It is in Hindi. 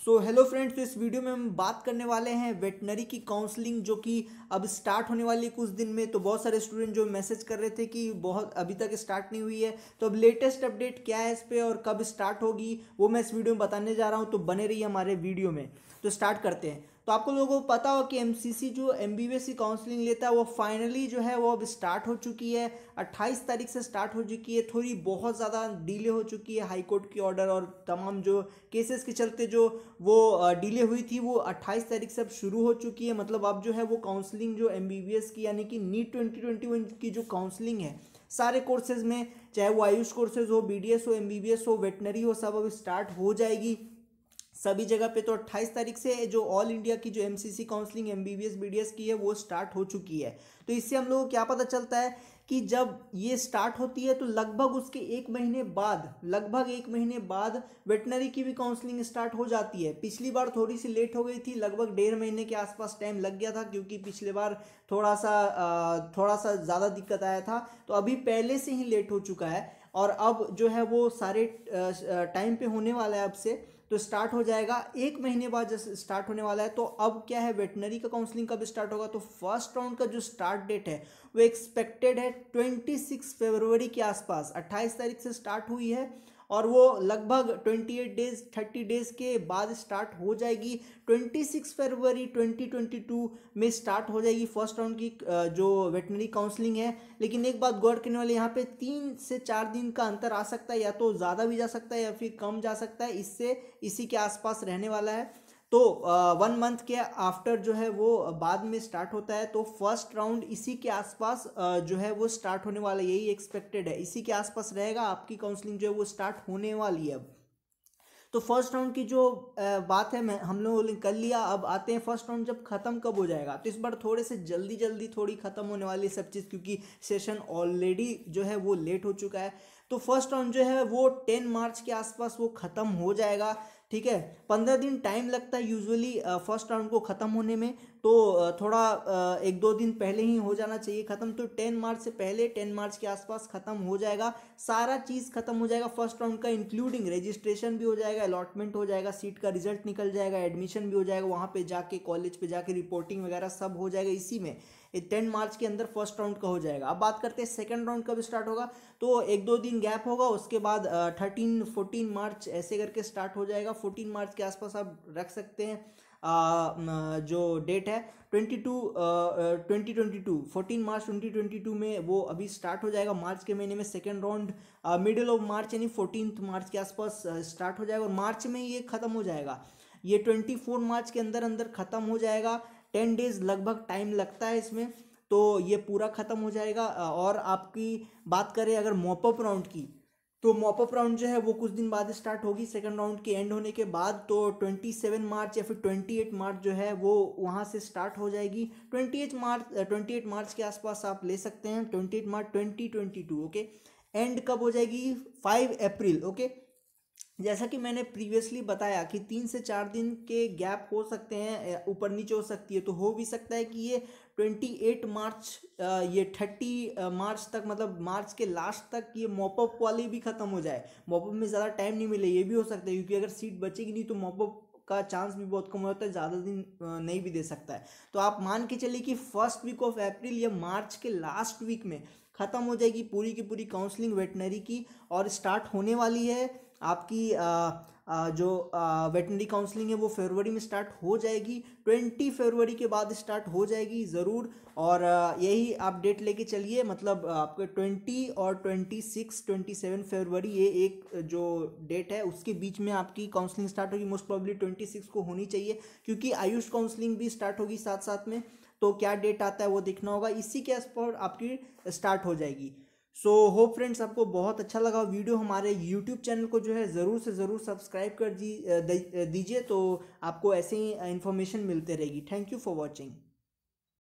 सो हेलो फ्रेंड्स इस वीडियो में हम बात करने वाले हैं वेटनरी की काउंसलिंग जो कि अब स्टार्ट होने वाली है कुछ दिन में। तो बहुत सारे स्टूडेंट जो मैसेज कर रहे थे कि बहुत अभी तक स्टार्ट नहीं हुई है। तो अब लेटेस्ट अपडेट क्या है इस पर और कब स्टार्ट होगी, वो मैं इस वीडियो में बताने जा रहा हूँ। तो बने रही हमारे वीडियो में। तो स्टार्ट करते हैं। तो आपको लोगों को पता हो कि एमसीसी जो एम काउंसलिंग लेता है, वो फाइनली जो है वो अब स्टार्ट हो चुकी है। 28 तारीख से स्टार्ट हो चुकी है। थोड़ी बहुत ज़्यादा डिले हो चुकी है हाई कोर्ट की ऑर्डर और तमाम जो केसेस के चलते जो वो डिले हुई थी, वो 28 तारीख से अब शुरू हो चुकी है। मतलब अब जो है वो काउंसलिंग जो एमबीबीएस की, यानी कि नीट ट्वेंटी की जो काउंसलिंग है, सारे कोर्सेज में, चाहे वो आयुष कोर्सेज हो बीडीएस हो एमबीबीएस हो वेटनरी हो, सब अब स्टार्ट हो जाएगी। सभी जगह पे तो 28 तारीख से जो ऑल इंडिया की जो M C MCC counselling MBBS BDS की है, वो स्टार्ट हो चुकी है। तो इससे हम लोगों को क्या पता चलता है कि जब ये स्टार्ट होती है तो लगभग उसके एक महीने बाद, लगभग एक महीने बाद वेटनरी की भी काउंसलिंग स्टार्ट हो जाती है। पिछली बार थोड़ी सी लेट हो गई थी, लगभग डेढ़ महीने के आसपास टाइम लग गया था, क्योंकि पिछले बार थोड़ा सा थोड़ा सा ज़्यादा दिक्कत आया था। तो अभी पहले से ही लेट हो चुका है और अब जो है वो सारे टाइम पे होने वाला है अब से। तो स्टार्ट हो जाएगा। एक महीने बाद जैसे स्टार्ट होने वाला है तो अब क्या है वेटनरी का काउंसलिंग कब स्टार्ट होगा? तो फ़र्स्ट राउंड का जो स्टार्ट डेट है, वो एक्सपेक्टेड है ट्वेंटी सिक्स फरवरी के आसपास। अट्ठाईस तारीख से स्टार्ट हुई है और वो लगभग 28 डेज़ 30 डेज़ के बाद स्टार्ट हो जाएगी। 26 फरवरी 2022 में स्टार्ट हो जाएगी फ़र्स्ट राउंड की जो वेटनरी काउंसलिंग है। लेकिन एक बात गौर करने वाले, यहाँ पे तीन से चार दिन का अंतर आ सकता है, या तो ज़्यादा भी जा सकता है या फिर कम जा सकता है। इससे इसी के आसपास रहने वाला है। तो वन मंथ के आफ्टर जो है वो बाद में स्टार्ट होता है तो फ़र्स्ट राउंड इसी के आसपास जो है वो स्टार्ट होने वाला, यही एक्सपेक्टेड है। इसी के आसपास रहेगा, आपकी काउंसलिंग जो है वो स्टार्ट होने वाली है अब। तो फ़र्स्ट राउंड की जो बात है, मैं, हम लोगों ने कर लिया, अब आते हैं फ़र्स्ट राउंड जब खत्म कब हो जाएगा? तो इस बार थोड़े से जल्दी जल्दी थोड़ी खत्म होने वाली सब चीज़, क्योंकि सेशन ऑलरेडी जो है वो लेट हो चुका है। तो फ़र्स्ट राउंड जो है वो टेन मार्च के आसपास वो ख़त्म हो जाएगा। ठीक है? पंद्रह दिन टाइम लगता है यूजुअली फ़र्स्ट राउंड को ख़त्म होने में तो थोड़ा एक दो दिन पहले ही हो जाना चाहिए ख़त्म तो टेन मार्च से पहले, टेन मार्च के आसपास ख़त्म हो जाएगा। सारा चीज़ ख़त्म हो जाएगा फ़र्स्ट राउंड का इंक्लूडिंग रजिस्ट्रेशन भी हो जाएगा अलॉटमेंट हो जाएगा सीट का रिज़ल्ट निकल जाएगा एडमिशन भी हो जाएगा, वहाँ पर जाके कॉलेज पर जाके रिपोर्टिंग वगैरह सब हो जाएगा इसी में। टेन मार्च के अंदर फ़र्स्ट राउंड का हो जाएगा। अब बात करते हैं सेकंड राउंड कब स्टार्ट होगा। तो एक दो दिन गैप होगा उसके बाद थर्टीन फोर्टीन मार्च ऐसे करके स्टार्ट हो जाएगा। फोर्टीन मार्च के आसपास आप रख सकते हैं आ, जो डेट है। Twenty two twenty twenty two fourteen March twenty twenty two में वो अभी स्टार्ट हो जाएगा। मार्च के महीने में second round middle of March यानी फोर्टीन मार्च के आसपास स्टार्ट हो जाएगा। और मार्च में ये ख़त्म हो जाएगा। ये ट्वेंटी फोर मार्च के अंदर अंदर ख़त्म हो जाएगा। टेन डेज़ लगभग टाइम लगता है इसमें तो ये पूरा ख़त्म हो जाएगा। और आपकी बात करें अगर मॉपअप राउंड की तो मॉपअप राउंड जो है वो कुछ दिन बाद स्टार्ट होगी। सेकंड राउंड के एंड होने के बाद तो 27 मार्च या फिर 28 मार्च जो है वो वहाँ से स्टार्ट हो जाएगी। 28 मार्च 28 मार्च के आसपास आप ले सकते हैं। 28 मार्च 2022 ओके एंड कब हो जाएगी? 5 अप्रैल ओके जैसा कि मैंने प्रीवियसली बताया कि तीन से चार दिन के गैप हो सकते हैं ऊपर नीचे हो सकती है। तो हो भी सकता है कि ये ट्वेंटी एट मार्च ये थर्टी मार्च तक मतलब मार्च के लास्ट तक ये मॉपअप वाली भी ख़त्म हो जाए। मॉपअप में ज़्यादा टाइम नहीं मिले, ये भी हो सकता है, क्योंकि अगर सीट बचेगी नहीं तो मॉपअप का चांस भी बहुत कम होता है, ज़्यादा दिन नहीं भी दे सकता है। तो आप मान के चलिए कि फ़र्स्ट वीक ऑफ़ अप्रैल या मार्च के लास्ट वीक में ख़त्म हो जाएगी पूरी की पूरी काउंसलिंग वेटनरी की और स्टार्ट होने वाली है। आपकी आ, आ, जो वेटनरी काउंसलिंग है वो फरवरी में स्टार्ट हो जाएगी। ट्वेंटी फरवरी के बाद स्टार्ट हो जाएगी ज़रूर। और यही आप डेट लेके चलिए। मतलब आपके ट्वेंटी और ट्वेंटी सिक्स ट्वेंटी सेवन फरवरी ये एक जो डेट है उसके बीच में आपकी काउंसलिंग स्टार्ट होगी। मोस्ट प्रॉब्ली ट्वेंटी सिक्स को होनी चाहिए क्योंकि आयुष काउंसलिंग भी स्टार्ट होगी साथ साथ में। तो क्या डेट आता है वो देखना होगा। इसी के पर आपकी स्टार्ट हो जाएगी। सो होप फ्रेंड्स आपको बहुत अच्छा लगा वीडियो। हमारे यूट्यूब चैनल को जो है ज़रूर से ज़रूर सब्सक्राइब कर दी दीजिए तो आपको ऐसे ही इन्फॉर्मेशन मिलते रहेगी। Thank you for watching